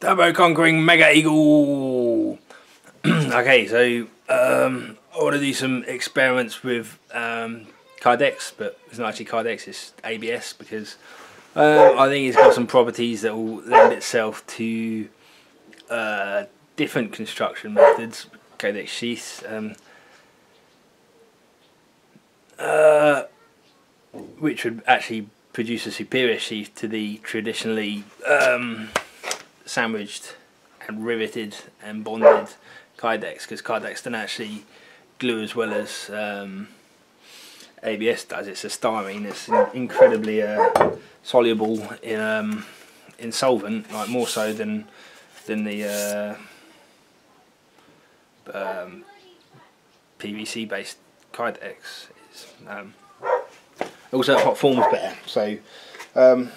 Turbo Conquering Mega Eagle. okay, so um, I want to do some experiments with um, Kydex, but it's not actually Kydex, it's ABS because uh, I think it's got some properties that will lend itself to uh, different construction methods. Kydex sheaths. Um, uh, which would actually produce a superior sheath to the traditionally um, sandwiched and riveted and bonded Kydex because Kydex doesn't actually glue as well as um, ABS does. It's a styrene. It's incredibly uh, soluble in um, in solvent, like more so than than the uh, um, PVC based Kydex is. Um, also, hot form forms better. So, um, so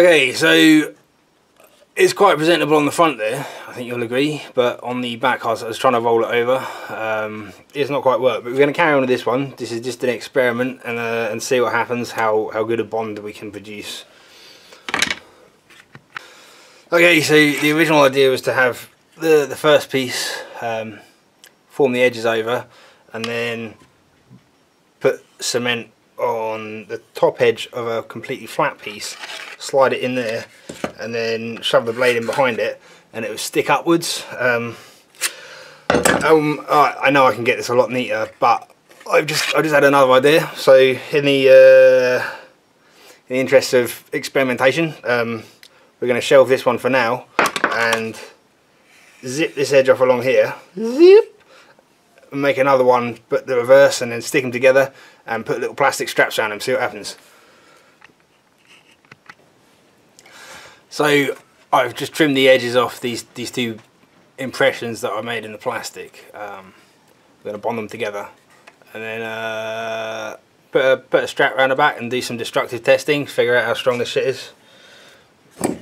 Okay, so it's quite presentable on the front there, I think you'll agree, but on the back I was, I was trying to roll it over. Um, it's not quite worked, but we're going to carry on with this one. This is just an experiment and, uh, and see what happens, how, how good a bond we can produce. Okay, so the original idea was to have the, the first piece um, form the edges over and then put cement on the top edge of a completely flat piece slide it in there and then shove the blade in behind it and it will stick upwards. Um, um, I know I can get this a lot neater but I've just I just had another idea. So in the uh, in the interest of experimentation um, we're going to shelve this one for now and zip this edge off along here. Zip! Make another one but the reverse and then stick them together and put little plastic straps around them see what happens So I've just trimmed the edges off these, these two impressions that I made in the plastic. Um, I'm going to bond them together and then uh, put, a, put a strap around the back and do some destructive testing, figure out how strong this shit is. I'm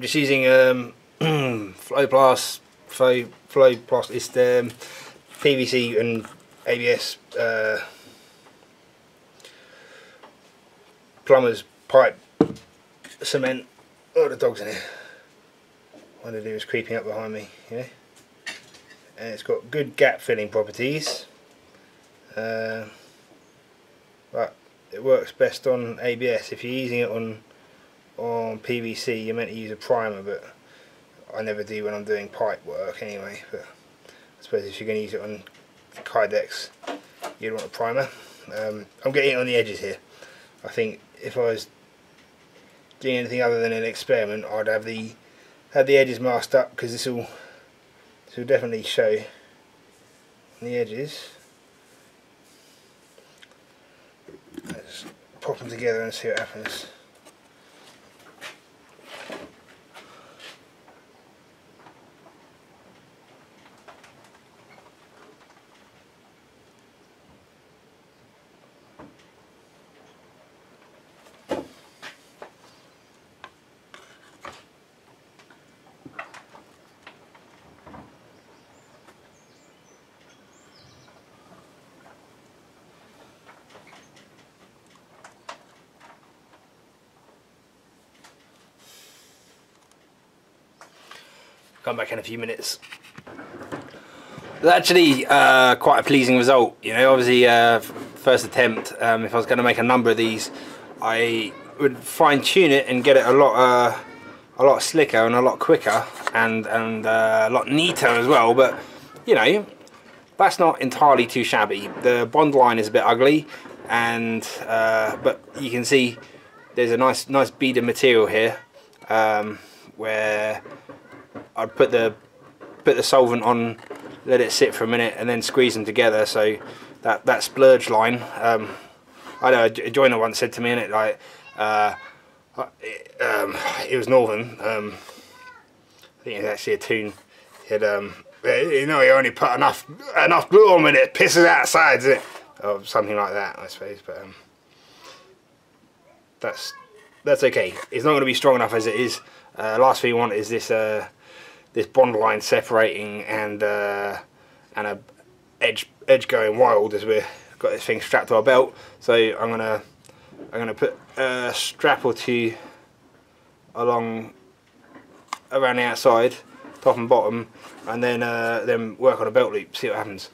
just using um, Floplast, flow, Floplast, it's the um, PVC and ABS uh, plumber's pipe cement. Oh, the dog's in here. One of them is creeping up behind me. Yeah. And it's got good gap filling properties. Uh, but it works best on ABS. If you're using it on on PVC, you're meant to use a primer, but I never do when I'm doing pipe work anyway. But I suppose if you're going to use it on Kydex, you'd want a primer. Um, I'm getting it on the edges here. I think if I was doing anything other than an experiment I'd have the have the edges masked up because this will this will definitely show the edges Let's pop them together and see what happens. Come back in a few minutes. It's actually uh, quite a pleasing result, you know, obviously uh, first attempt, um, if I was going to make a number of these, I would fine tune it and get it a lot uh, a lot slicker and a lot quicker and, and uh, a lot neater as well, but you know, that's not entirely too shabby. The bond line is a bit ugly, and uh, but you can see there's a nice nice bead of material here um, where I'd put the put the solvent on, let it sit for a minute, and then squeeze them together. So that that splurge line. Um, I know a joiner once said to me in it like, uh, it, um, it was Northern. Um, I think it's actually a tune. It um, you know, you only put enough enough glue on and it pisses out sides, it? or something like that, I suppose. But um, that's that's okay. It's not going to be strong enough as it is. Uh, last thing you want is this uh, this bond line separating and uh, and a edge edge going wild as we've got this thing strapped to our belt. So I'm gonna I'm gonna put a strap or two along around the outside, top and bottom, and then uh, then work on a belt loop. See what happens.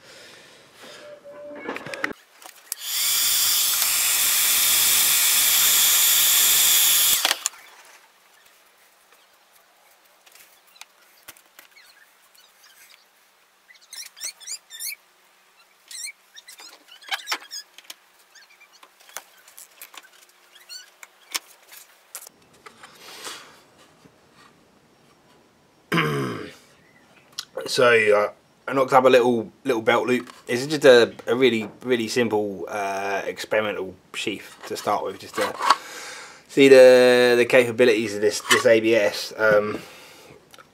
So uh, I knocked up a little little belt loop. It's just a, a really really simple uh, experimental sheath to start with, just to see the the capabilities of this this ABS. Um,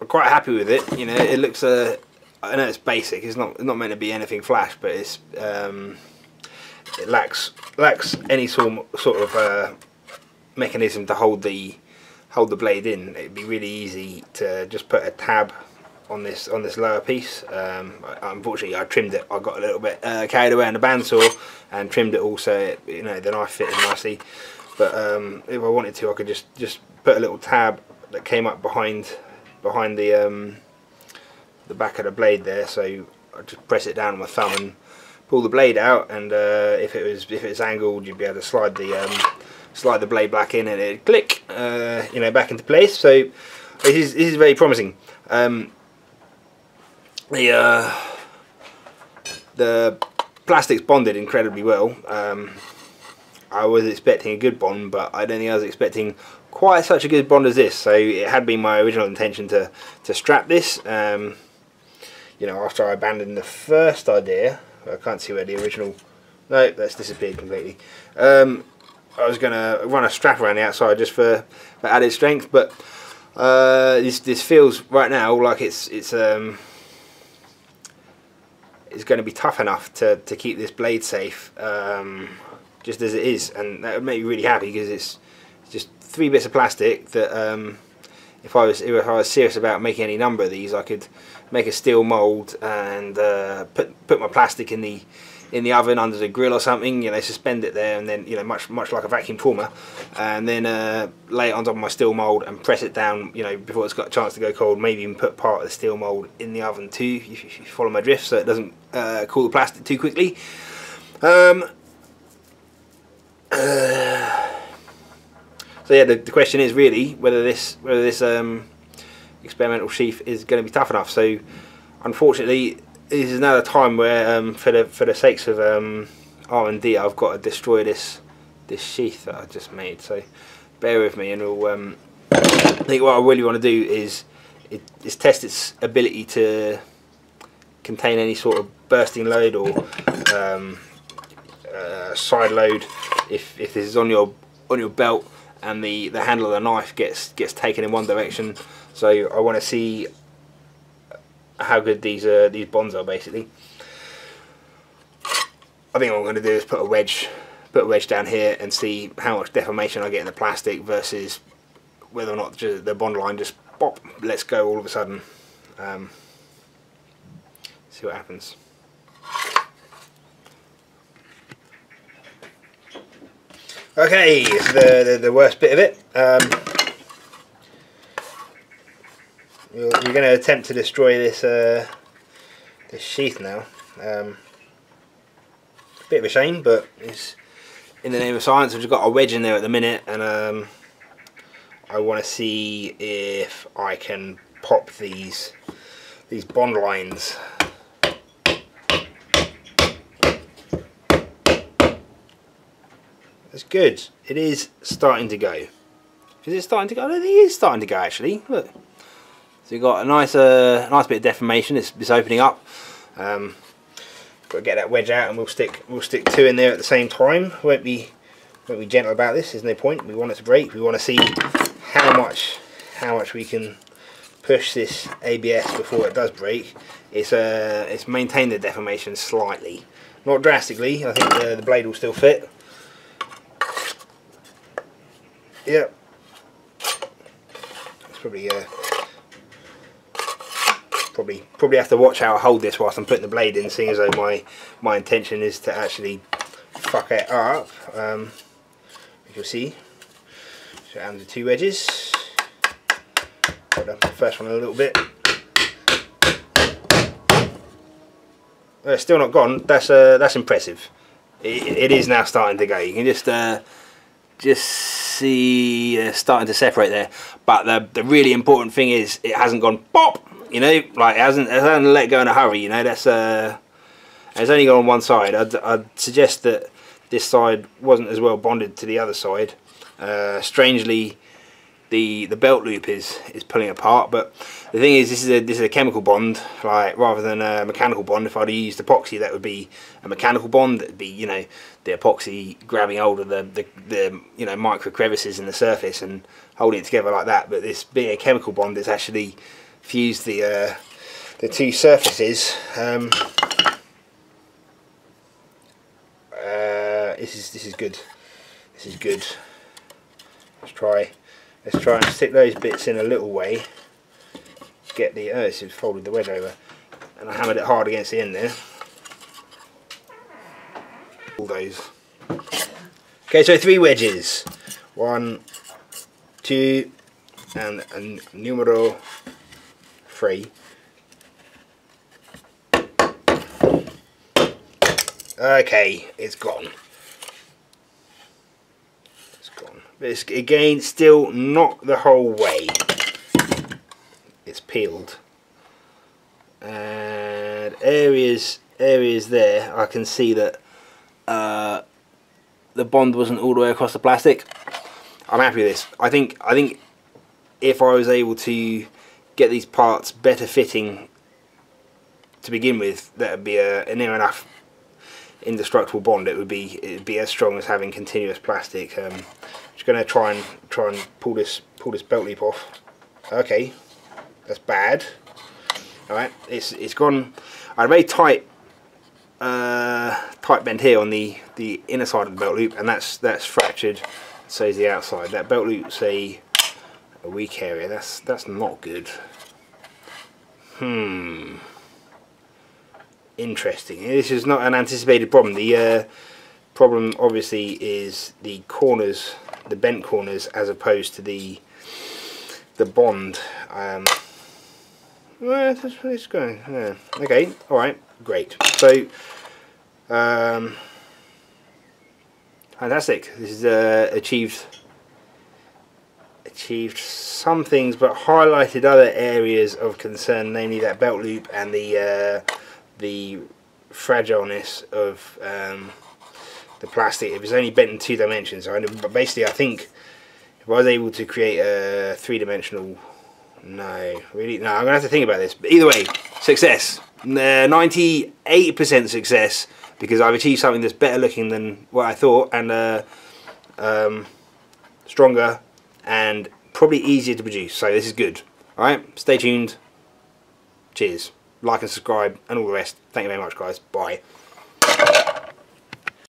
I'm quite happy with it. You know, it looks. Uh, I know it's basic. It's not not meant to be anything flash, but it's um, it lacks lacks any sort sort of uh, mechanism to hold the hold the blade in. It'd be really easy to just put a tab on this on this lower piece. Um, unfortunately, I trimmed it. I got a little bit uh, carried away on the bandsaw and trimmed it also. You know, the knife fitted nicely. But um, if I wanted to, I could just just put a little tab that came up behind behind the um, the back of the blade there. So I just press it down with my thumb and pull the blade out. And uh, if it was if it's angled, you'd be able to slide the um, slide the blade back in and it click, uh, you know, back into place. So this is this is very promising. Um, the uh, the plastics bonded incredibly well. Um, I was expecting a good bond, but I don't think I was expecting quite such a good bond as this. So it had been my original intention to to strap this. Um, you know, after I abandoned the first idea, I can't see where the original. No, that's disappeared completely. Um, I was going to run a strap around the outside just for, for added strength, but uh, this this feels right now like it's it's um, is going to be tough enough to, to keep this blade safe um, just as it is. And that would make me really happy because it's just three bits of plastic that um, if I was if I was serious about making any number of these I could make a steel mold and uh, put put my plastic in the in the oven under the grill or something, you know, suspend it there and then, you know, much much like a vacuum former, and then uh, lay it on top of my steel mould and press it down, you know, before it's got a chance to go cold, maybe even put part of the steel mould in the oven too, if you follow my drift, so it doesn't uh, cool the plastic too quickly. Um, uh, so yeah, the, the, question is really whether this whether this um, experimental sheath is going to be tough enough. So unfortunately this is another time where, um, for the for the sakes of um, R and D, I've got to destroy this this sheath that I just made. So bear with me, and we'll. Um, I think what I really want to do is is test its ability to contain any sort of bursting load or um, uh, side load if, if this is on your on your belt and the, the handle of the knife gets gets taken in one direction so I want to see how good these uh, these bonds are basically I think what I'm going to do is put a wedge put a wedge down here and see how much deformation I get in the plastic versus whether or not the bond line just pop let's go all of a sudden um, see what happens Okay, the, the, the worst bit of it. Um, you're, you're going to attempt to destroy this uh, this sheath now. Um, bit of a shame, but it's in the name of science. I've just got a wedge in there at the minute, and um, I want to see if I can pop these these bond lines That's good. It is starting to go. Is it starting to go? I don't think it is starting to go actually. Look. So you've got a nice, uh, nice bit of deformation. It's, it's opening up. Um, got to get that wedge out, and we'll stick we'll stick two in there at the same time. Won't be won't be gentle about this. There's no point. We want it to break. We want to see how much how much we can push this ABS before it does break. It's uh it's maintained the deformation slightly, not drastically. I think the, the blade will still fit. Yep. It's probably uh, probably probably have to watch how I hold this whilst I'm putting the blade in, seeing as though my my intention is to actually fuck it up. Um, you'll see, so and the two edges. Hold up the first one a little bit. Uh, it's still not gone. That's uh, that's impressive. It, it is now starting to go. You can just uh, just see uh, starting to separate there. But the, the really important thing is it hasn't gone pop you know? Like it hasn't, it hasn't let go in a hurry you know? That's uh it's only gone on one side. I'd, I'd suggest that this side wasn't as well bonded to the other side. Uh, strangely the the belt loop is is pulling apart but the thing is this is a this is a chemical bond like rather than a mechanical bond. If I'd used epoxy that would be a mechanical bond. That'd be you know the epoxy grabbing hold of the, the, the you know micro crevices in the surface and holding it together like that. But this being a chemical bond it's actually fused the uh, the two surfaces. Um, uh, this is this is good. This is good. Let's try let's try and stick those bits in a little way. Get the oh this is folded the wedge over. And I hammered it hard against the end there. All those. Okay so three wedges. One two and, and numero three. Okay it's gone But again, still not the whole way. It's peeled. And areas areas there, I can see that uh, the bond wasn't all the way across the plastic. I'm happy with this. I think I think if I was able to get these parts better fitting to begin with, that would be a, a near enough indestructible bond. It would be it would be as strong as having continuous plastic. Um, just to try and try and pull this pull this belt loop off. Okay, that's bad. All right, it's it's gone. I had a very tight uh, tight bend here on the the inner side of the belt loop, and that's that's fractured. So is the outside. That belt loop's a a weak area. That's that's not good. Hmm. Interesting. This is not an anticipated problem. The uh, problem obviously is the corners the bent corners as opposed to the the bond. Um, well, going. Yeah. Okay, all right, great. So, um, fantastic. This is uh, achieved achieved some things, but highlighted other areas of concern, namely that belt loop and the uh, the fragileness of um, the plastic. It was only bent in two dimensions. but basically, I think if I was able to create a three-dimensional, no, really, no. I'm gonna have to think about this. But either way, success. 98% success. because I've achieved something that's better looking than what I thought and uh, um, stronger and probably easier to produce so this is good alright stay tuned cheers like and subscribe and all the rest thank you very much guys bye